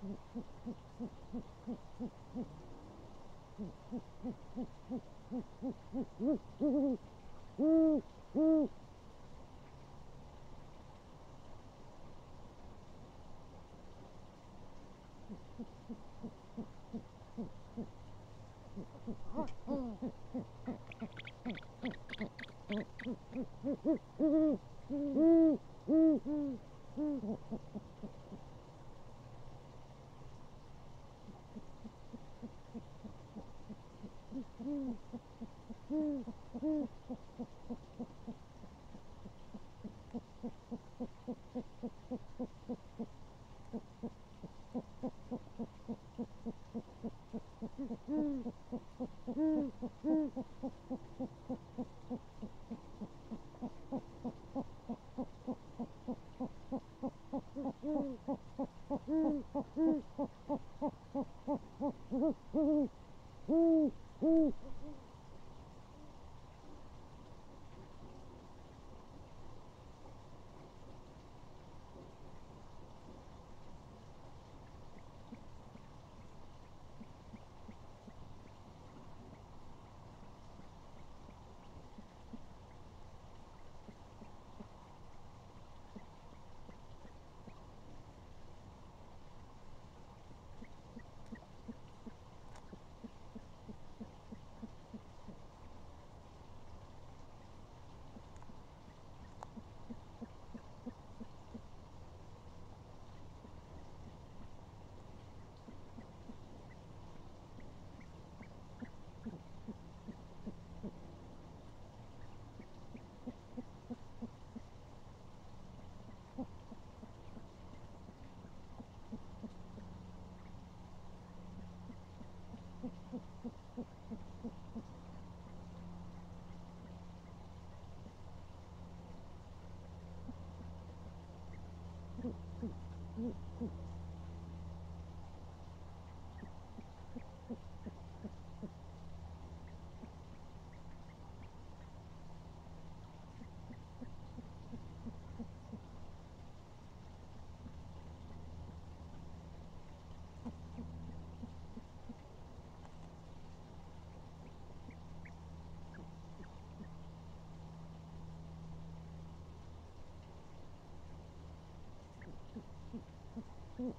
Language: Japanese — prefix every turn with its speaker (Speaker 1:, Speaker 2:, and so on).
Speaker 1: うん。うん。Mm-hmm. Mm-hmm.